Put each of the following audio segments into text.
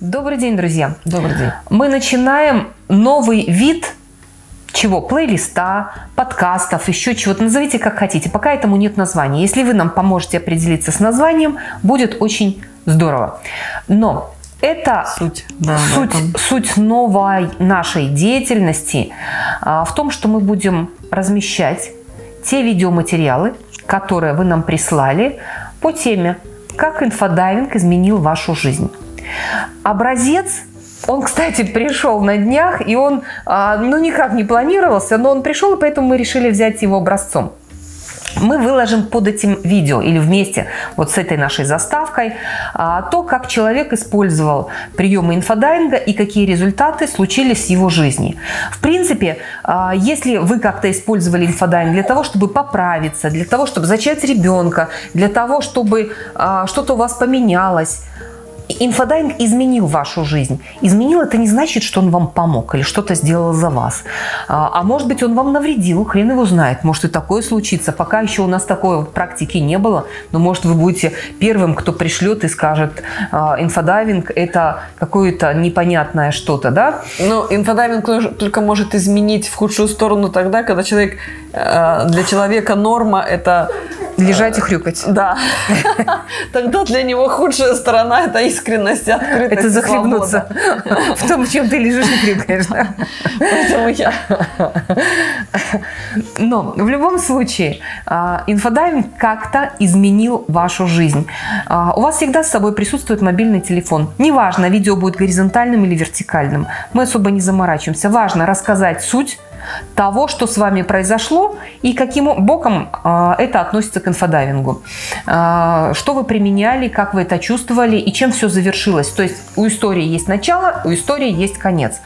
Добрый день, друзья. Добрый день. Мы начинаем новый вид чего? Плейлиста, подкастов, еще чего-то. Назовите как хотите. Пока этому нет названия. Если вы нам поможете определиться с названием, будет очень здорово. Но это суть, да, суть, суть новой нашей деятельности а, в том, что мы будем размещать те видеоматериалы, которые вы нам прислали по теме «Как инфодайвинг изменил вашу жизнь». Образец он, кстати, пришел на днях, и он, а, ну, никак не планировался, но он пришел, и поэтому мы решили взять его образцом. Мы выложим под этим видео или вместе вот с этой нашей заставкой а, то, как человек использовал приемы инфодайвинга и какие результаты случились в его жизни. В принципе, а, если вы как-то использовали инфодайвинг для того, чтобы поправиться, для того, чтобы зачать ребенка, для того, чтобы что-то у вас поменялось, инфодайвинг изменил вашу жизнь. Изменил это не значит, что он вам помог или что-то сделал за вас. А, а может быть, он вам навредил, хрен его знает. Может и такое случится. Пока еще у нас такой практики не было, но может вы будете первым, кто пришлет и скажет, а, инфодайвинг это какое-то непонятное что-то, да? Ну, инфодайвинг только может изменить в худшую сторону тогда, когда человек, э, для человека норма это Лежать и хрюкать. Да. Тогда для него худшая сторона – это искренность, открытость Это захлебнуться в том, чем ты лежишь и хрюкаешь. Поэтому я... Но в любом случае, а, инфодайвинг как-то изменил вашу жизнь. А, у вас всегда с собой присутствует мобильный телефон. Неважно, видео будет горизонтальным или вертикальным. Мы особо не заморачиваемся. Важно рассказать суть того, что с вами произошло и каким боком э, это относится к инфодайвингу. Э, что вы применяли, как вы это чувствовали и чем все завершилось. То есть у истории есть начало, у истории есть конец.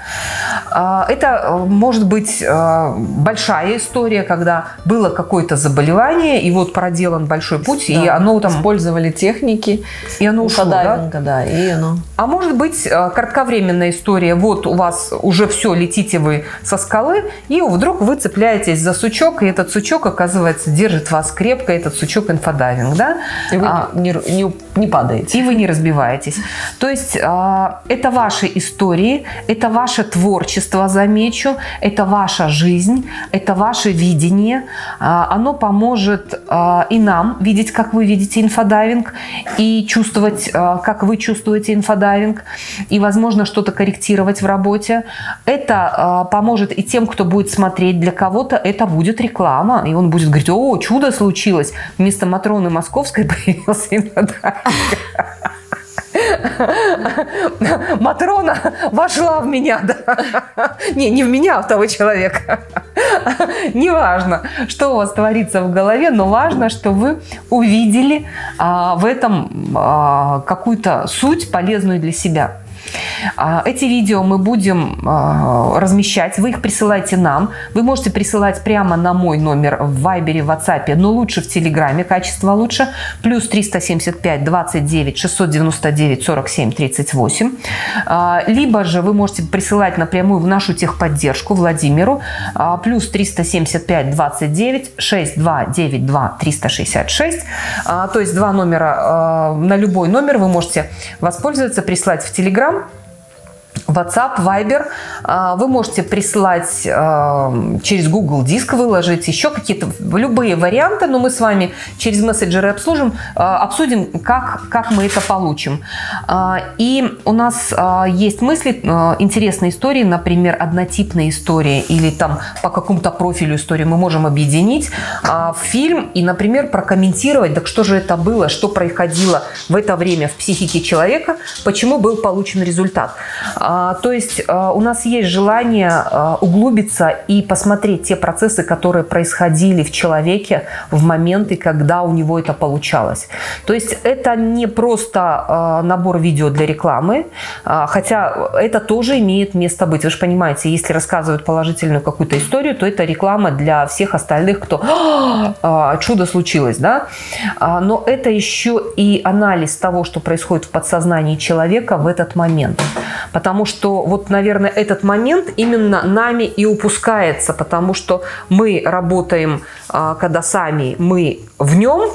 Э, это может быть большая история, когда было какое-то заболевание, и вот проделан большой путь, да. и оно там... Использовали техники. И оно ушло, да? да, и оно... А может быть кратковременная история, вот у вас уже все, летите вы со скалы, и вдруг вы цепляетесь за сучок, и этот сучок, оказывается, держит вас крепко, этот сучок инфодайвинг, да? И вы а, не, не, не падаете. И вы не разбиваетесь. То есть а, это ваши истории, это ваше творчество, замечу, это ваша жизнь, это ваше видение. А, оно поможет а, и нам видеть, как вы видите инфодайвинг, и чувствовать, а, как вы чувствуете инфодайвинг, и, возможно, что-то корректировать в работе. Это а, поможет и тем, кто будет будет смотреть, для кого-то это будет реклама, и он будет говорить, о, чудо случилось, вместо Матроны Московской появился инфодайвинг. Матрона вошла в меня, да. Не, не в меня, а в того человека. Неважно, что у вас творится в голове, но важно, что вы увидели а, в этом а, какую-то суть полезную для себя. А, эти видео мы будем а, размещать, вы их присылайте нам. Вы можете присылать прямо на мой номер в Вайбере, в WhatsApp, но лучше в Телеграме, качество лучше. Плюс 375 29 699 47 38. Либо же вы можете присылать напрямую в нашу техподдержку Владимиру. А, плюс 375 29 6292 366. То есть два номера на любой номер вы можете воспользоваться, прислать в Телеграм WhatsApp, Viber. А, вы можете прислать а, через Google Диск, выложить еще какие-то любые варианты, но мы с вами через мессенджеры обслужим, а, обсудим, как, как мы это получим. И у нас есть мысли, интересные истории, например, однотипные истории или там по какому-то профилю истории мы можем объединить в фильм и, например, прокомментировать, так что же это было, что происходило в это время в психике человека, почему был получен результат. А, то есть а, у нас есть желание а, углубиться и посмотреть те процессы, которые происходили в человеке в моменты, когда у него это получалось. То есть это не просто набор видео для рекламы, хотя это тоже имеет место быть. Вы же понимаете, если рассказывают положительную какую-то историю, то это реклама для всех остальных, кто чудо случилось, да? Но это еще и анализ того, что происходит в подсознании человека в этот момент. Потому что вот, наверное, этот момент именно нами и упускается, потому что мы работаем, а, когда сами мы в нем,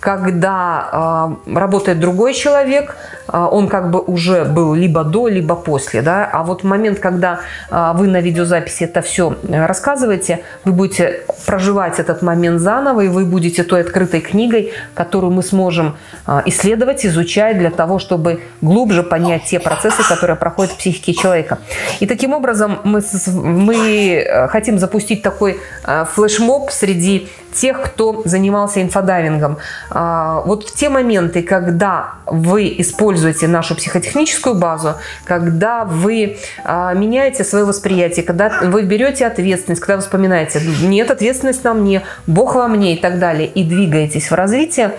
когда э, работает другой человек, э, он как бы уже был либо до, либо после, да, а вот момент, когда э, вы на видеозаписи это все рассказываете, вы будете проживать этот момент заново, и вы будете той открытой книгой, которую мы сможем э, исследовать, изучать для того, чтобы глубже понять те процессы, которые проходят в психике человека. И таким образом мы, мы хотим запустить такой э, флешмоб среди тех, кто занимался инфодайвингом. А, вот в те моменты, когда вы используете нашу психотехническую базу, когда вы а, меняете свое восприятие, когда вы берете ответственность, когда вы вспоминаете, нет, ответственность на мне, Бог во мне и так далее, и двигаетесь в развитие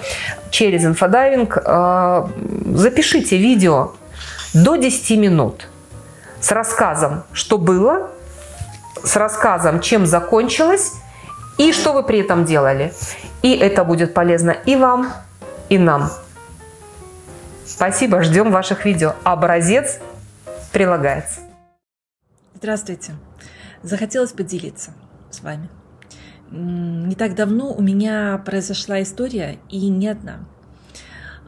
через инфодайвинг, а, запишите видео до 10 минут с рассказом, что было, с рассказом, чем закончилось, и что вы при этом делали. И это будет полезно и вам, и нам. Спасибо, ждем ваших видео. Образец прилагается. Здравствуйте. Захотелось поделиться с вами. Не так давно у меня произошла история, и не одна.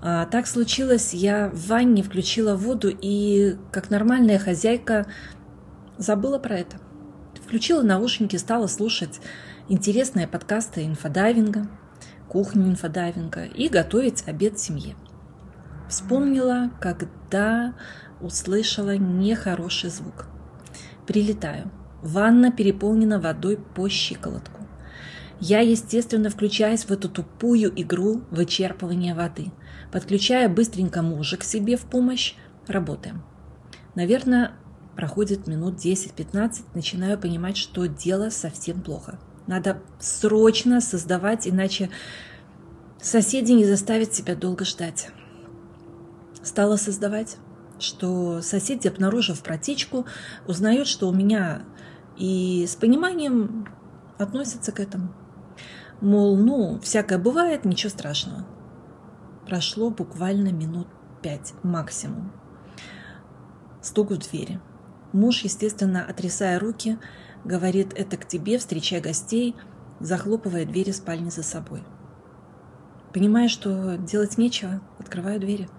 А, так случилось, я в ванне включила воду и, как нормальная хозяйка, забыла про это. Включила наушники, стала слушать интересные подкасты инфодайвинга, кухню инфодайвинга и готовить обед семье. Вспомнила, когда услышала нехороший звук. Прилетаю. Ванна переполнена водой по щиколотку. Я, естественно, включаюсь в эту тупую игру вычерпывания воды. Подключая быстренько мужа к себе в помощь, работаем. Наверное, проходит минут 10-15, начинаю понимать, что дело совсем плохо – надо срочно создавать, иначе соседи не заставят себя долго ждать. Стала создавать, что соседи, обнаружив протечку, узнают, что у меня и с пониманием относятся к этому. Мол, ну, всякое бывает, ничего страшного. Прошло буквально минут пять максимум. Стук в двери. Муж, естественно, отрисая руки, говорит это к тебе, встречая гостей, захлопывая двери спальни за собой. Понимая, что делать нечего, открываю двери.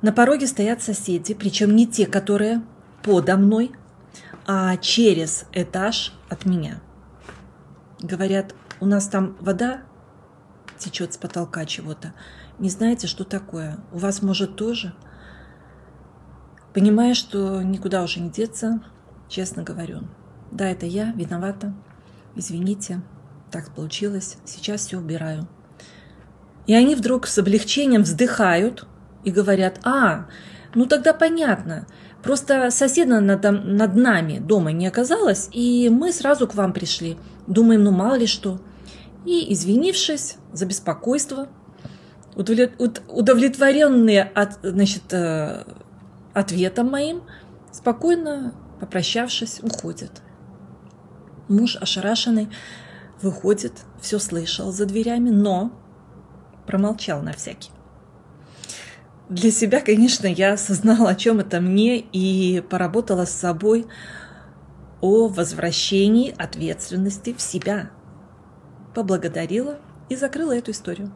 На пороге стоят соседи, причем не те, которые подо мной, а через этаж от меня. Говорят, у нас там вода течет с потолка чего-то. Не знаете, что такое? У вас, может, тоже? Понимая, что никуда уже не деться, честно говорю. Да, это я, виновата. Извините, так получилось. Сейчас все убираю. И они вдруг с облегчением вздыхают и говорят, а, ну тогда понятно. Просто соседа над, над нами дома не оказалось, и мы сразу к вам пришли. Думаем, ну мало ли что. И, извинившись за беспокойство, удовлетворенные от, значит, э, ответом моим, спокойно попрощавшись, уходит. Муж ошарашенный выходит, все слышал за дверями, но промолчал на всякий. Для себя, конечно, я осознала, о чем это мне, и поработала с собой о возвращении ответственности в себя. Поблагодарила и закрыла эту историю.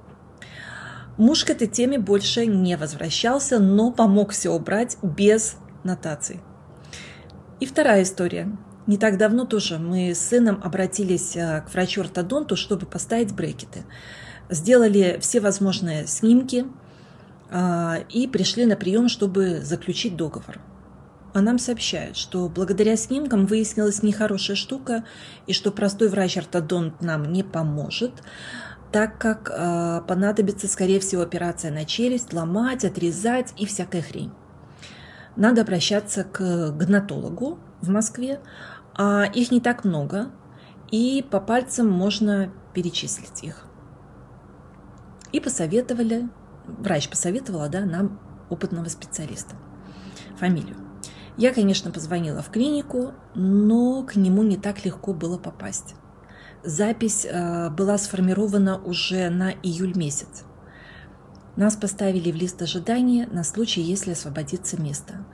Муж к этой теме больше не возвращался, но помог все убрать без нотаций. И вторая история. Не так давно тоже мы с сыном обратились э, к врачу-ортодонту, чтобы поставить брекеты. Сделали все возможные снимки а, и пришли на прием, чтобы заключить договор. А нам сообщают, что благодаря снимкам выяснилась нехорошая штука, и что простой врач-ортодонт нам не поможет, так как э, понадобится, скорее всего, операция на челюсть, ломать, отрезать и всякая хрень надо обращаться к гнатологу в Москве. А их не так много, и по пальцам можно перечислить их. И посоветовали, врач посоветовала да, нам опытного специалиста, фамилию. Я, конечно, позвонила в клинику, но к нему не так легко было попасть. Запись э, была сформирована уже на июль месяц. Нас поставили в лист ожидания на случай, если освободится место.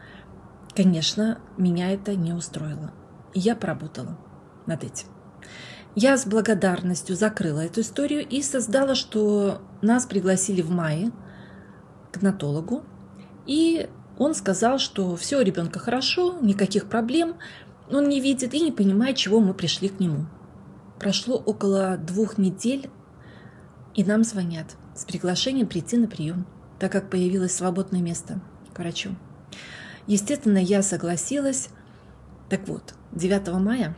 Конечно, меня это не устроило. И я поработала над этим. Я с благодарностью закрыла эту историю и создала, что нас пригласили в мае к гнатологу, и он сказал, что все у ребенка хорошо, никаких проблем, он не видит и не понимает, чего мы пришли к нему. Прошло около двух недель, и нам звонят с приглашением прийти на прием, так как появилось свободное место к врачу. Естественно, я согласилась. Так вот, 9 мая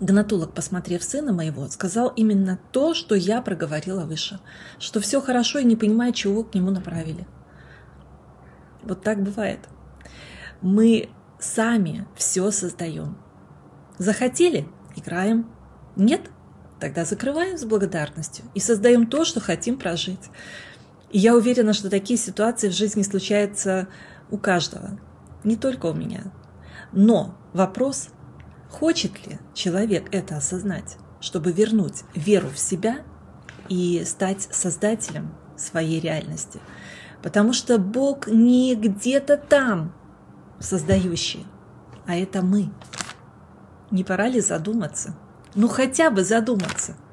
гнатолог, посмотрев сына моего, сказал именно то, что я проговорила выше, что все хорошо и не понимает, чего к нему направили. Вот так бывает. Мы сами все создаем. Захотели – играем. Нет – тогда закрываем с благодарностью и создаем то, что хотим прожить. И я уверена, что такие ситуации в жизни случаются у каждого, не только у меня. Но вопрос, хочет ли человек это осознать, чтобы вернуть веру в себя и стать создателем своей реальности. Потому что Бог не где-то там, создающий, а это мы. Не пора ли задуматься? Ну хотя бы задуматься –